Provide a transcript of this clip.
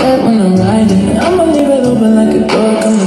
when I'm riding. I'ma leave it open like a book